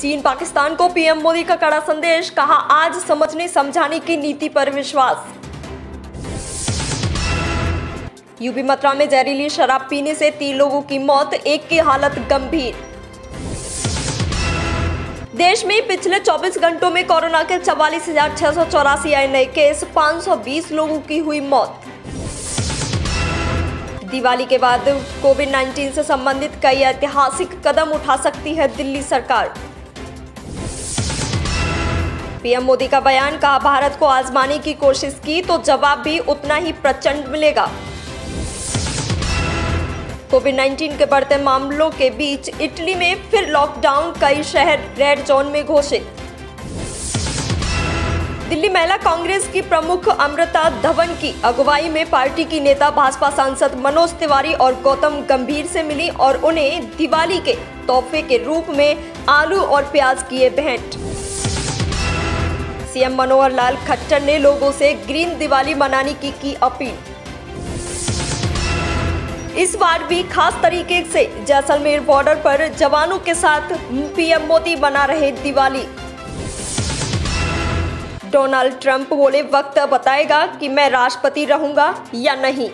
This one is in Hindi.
चीन पाकिस्तान को पीएम मोदी का कड़ा संदेश, कहा, आज समझने, समझाने की नीति पर विश्वास. यूपी मथुरा में जहरीली शराब पीने से तीन लोगों की मौत, एक की हालत गंभीर। देश में पिछले 24 घंटों में कोरोना के चवालीस हज़ार छह सौ चौरासी आए नए केस 520 लोगों की हुई मौत। दिवाली के बाद कोविड 19 से संबंधित कई ऐतिहासिक कदम उठा सकती है दिल्ली सरकार। पीएम मोदी का बयान, कहा भारत को आजमाने की कोशिश की तो जवाब भी उतना ही प्रचंड मिलेगा। कोविड 19 के बढ़ते मामलों के बीच इटली में फिर लॉकडाउन, कई शहर रेड जोन में घोषित। दिल्ली महिला कांग्रेस की प्रमुख अमृता धवन की अगुवाई में पार्टी की नेता, भाजपा सांसद मनोज तिवारी और गौतम गंभीर से मिली और उन्हें दिवाली के तोहफे के रूप में आलू और प्याज किए भेंट। सीएम मनोहर लाल खट्टर ने लोगों से ग्रीन दिवाली मनाने की की अपील। इस बार भी खास तरीके से जैसलमेर बॉर्डर पर जवानों के साथ पीएम मोदी मना रहे दिवाली। डोनाल्ड ट्रंप बोले, वक्त बताएगा कि मैं राष्ट्रपति रहूँगा या नहीं।